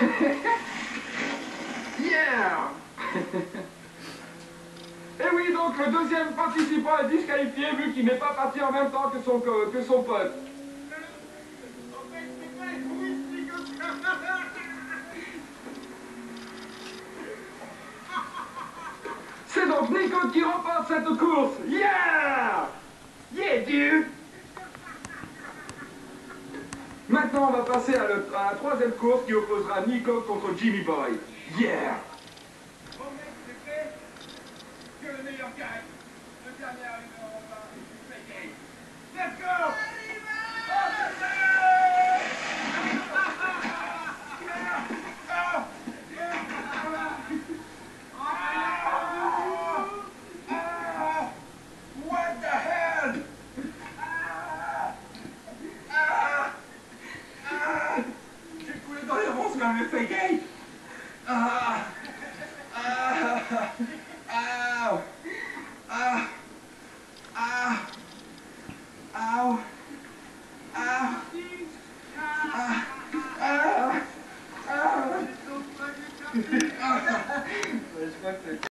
yeah Et oui, donc le deuxième participant est disqualifié vu qu'il n'est pas parti en même temps que son, que son pote. C'est donc Nico qui remporte cette course. Yeah, Maintenant, on va passer à, la troisième course qui opposera Nico contre Jimmy Boy. Yeah Let's down and thinking, ah, ah, ow, ah, Ah! ow, ow, ah, ow, ow.